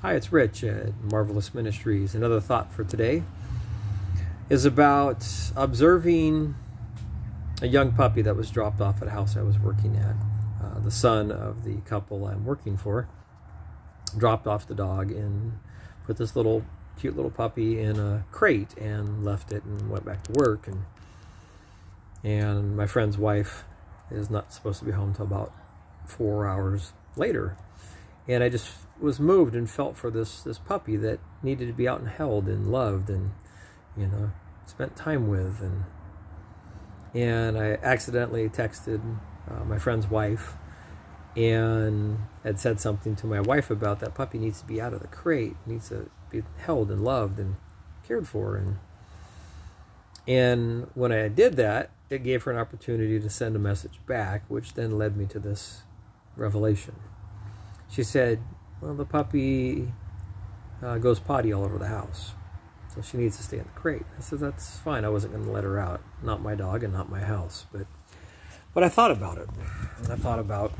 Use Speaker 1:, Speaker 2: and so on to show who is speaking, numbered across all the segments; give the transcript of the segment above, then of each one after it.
Speaker 1: Hi, it's Rich at Marvelous Ministries. Another thought for today is about observing a young puppy that was dropped off at a house I was working at. Uh, the son of the couple I'm working for dropped off the dog and put this little cute little puppy in a crate and left it and went back to work and and my friend's wife is not supposed to be home till about four hours later and I just was moved and felt for this this puppy that needed to be out and held and loved and you know spent time with and and I accidentally texted uh, my friend's wife and had said something to my wife about that puppy needs to be out of the crate needs to be held and loved and cared for and and when I did that it gave her an opportunity to send a message back which then led me to this revelation. She said, well, the puppy uh, goes potty all over the house. So she needs to stay in the crate. I said, that's fine. I wasn't going to let her out. Not my dog and not my house. But, but I thought about it. And I thought about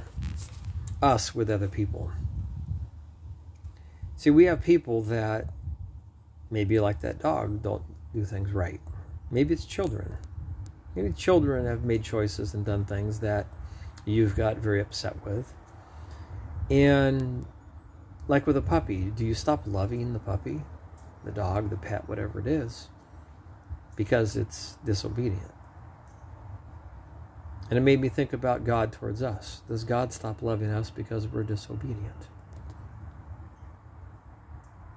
Speaker 1: us with other people. See, we have people that maybe like that dog don't do things right. Maybe it's children. Maybe children have made choices and done things that you've got very upset with. And like with a puppy, do you stop loving the puppy, the dog, the pet, whatever it is, because it's disobedient? And it made me think about God towards us. Does God stop loving us because we're disobedient?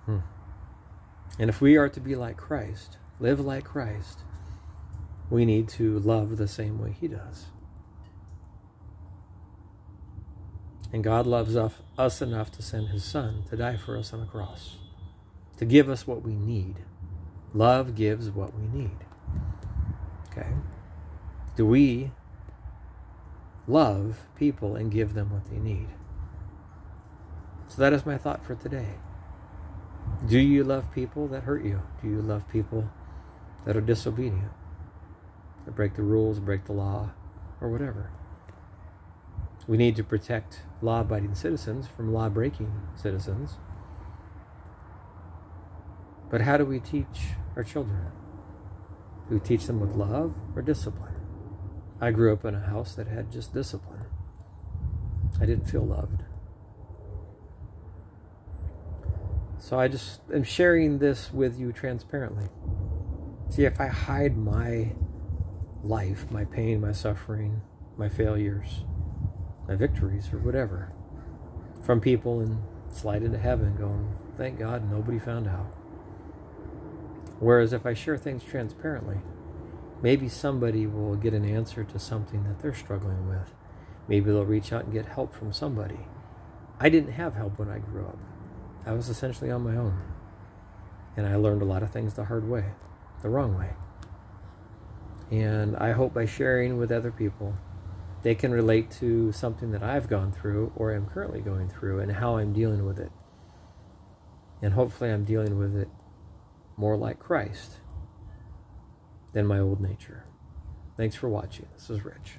Speaker 1: Hmm. And if we are to be like Christ, live like Christ, we need to love the same way He does. And God loves us enough to send his son to die for us on a cross, to give us what we need. Love gives what we need. Okay? Do we love people and give them what they need? So that is my thought for today. Do you love people that hurt you? Do you love people that are disobedient? That break the rules, break the law, or whatever? We need to protect law abiding citizens from law breaking citizens. But how do we teach our children? Do we teach them with love or discipline? I grew up in a house that had just discipline. I didn't feel loved. So I just am sharing this with you transparently. See, if I hide my life, my pain, my suffering, my failures, my victories or whatever from people and slide into heaven going, thank God nobody found out. Whereas if I share things transparently, maybe somebody will get an answer to something that they're struggling with. Maybe they'll reach out and get help from somebody. I didn't have help when I grew up. I was essentially on my own. And I learned a lot of things the hard way, the wrong way. And I hope by sharing with other people they can relate to something that I've gone through or am currently going through and how I'm dealing with it. And hopefully, I'm dealing with it more like Christ than my old nature. Thanks for watching. This is Rich.